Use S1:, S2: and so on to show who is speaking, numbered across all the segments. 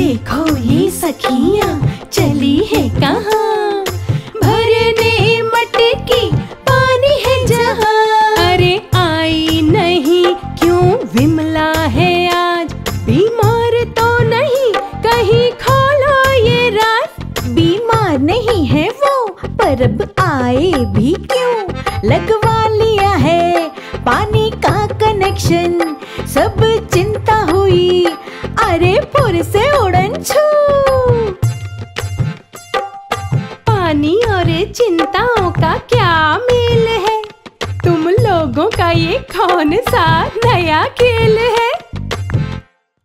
S1: देखो ये सखियाँ, चली है कहाँ? भरने मटकी पानी है जहाँ। अरे आई नहीं, क्यों विमला है आज? बीमार तो नहीं, कहीं खोलो ये राज। बीमार नहीं है वो, पर अब आए भी क्यों? लगवा लिया है पानी का कनेक्शन सब चिंता और चिंताओं का क्या मेल है? तुम लोगों का ये कौन सा नया खेल है?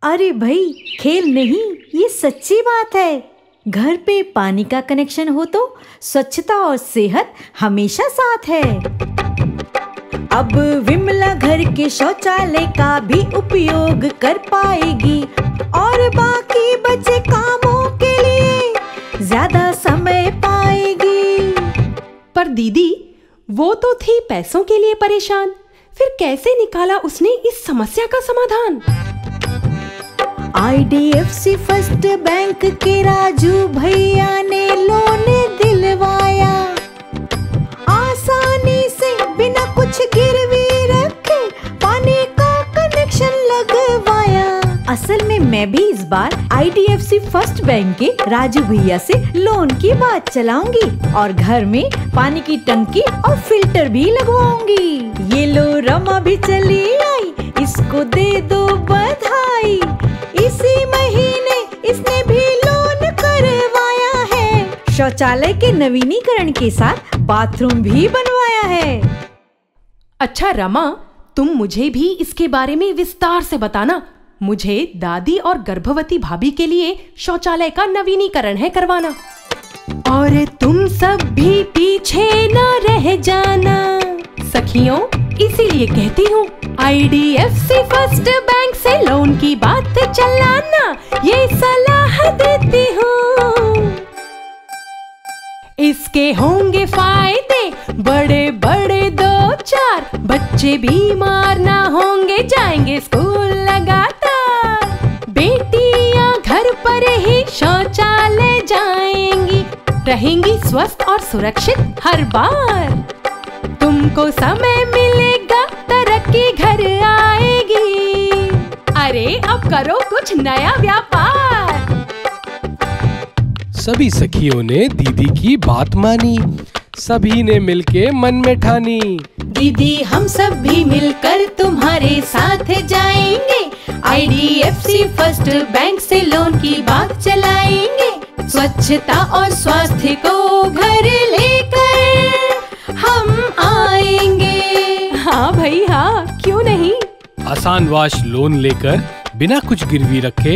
S1: अरे भाई, खेल नहीं, ये सच्ची बात है। घर पे पानी का कनेक्शन हो तो स्वच्छता और सेहत हमेशा साथ है। अब विमला घर के शौचालय का भी उपयोग कर पाएगी और बाकी बचे कामों
S2: दीदी, वो तो थी पैसों के लिए परेशान। फिर कैसे निकाला उसने इस समस्या का समाधान?
S1: आईडीएफसी फ़र्स्ट बैंक के राजू भैया ने लोन दिलवाया। आसानी से बिना में मैं भी इस बार आईडीएफसी फ़र्स्ट बैंक के राजू भैया से लोन की बात चलाऊँगी और घर में पानी की टंकी और फ़िल्टर भी लगवाऊँगी। ये लो रमा भी चली आई, इसको दे दो बधाई। इसी महीने इसने भी लोन करवाया है। शौचालय के नवीनीकरण के साथ बाथरूम भी बनवाया है।
S2: अच्छा रमा, तुम मुझे भी इसके बारे में विस्तार से बताना। मुझे दादी और गर्भवती भाभी के लिए शौचालय का नवीनीकरण है करवाना। और तुम सब भी पीछे न रह जाना। सखियों, इसीलिए कहती हूँ I D F C first bank से लोन की बात चलाना, ये सलाह देती हूँ। इसके होंगे फ़ायदे, बड़े बड़े दो चार। बच्चे बीमार ना होंगे, जाएँगे स्कूल घर पर ही शौचालय जाएँगी। रहेंगी स्वस्थ और सुरक्षित हर बार। तुमको समय मिलेगा तरक्की घर आएगी। अरे अब करो कुछ नया व्यापार।
S3: सभी सखियों ने दीदी की बात मानी। सभी ने मिलके मन में ठानी।
S1: दीदी हम सब भी मिलकर तुम्हारे साथ जाएँगे। आईडीएफसी फ़र्स्ट बैंक से लोन की बात चलाएँगे। स्वच्छता और स्वास्थ्य को घर लेकर हम आएँगे।
S2: हाँ भाई हाँ क्यों नहीं?
S3: आसान वाश लोन लेकर बिना कुछ गिरवी रखे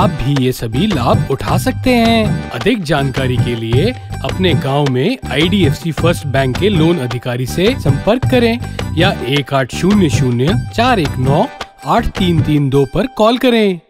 S3: आप भी ये सभी लाभ उठा सकते हैं। अधिक जानकारी के लिए अपने गाँव में आईडीएफसी फ़र्स्ट बैंक के लोन अधिकारी से संपर्क करें या एक आठ शून्य शून्य चार एक नौ आठ तीन तीन दो पर कॉल करें।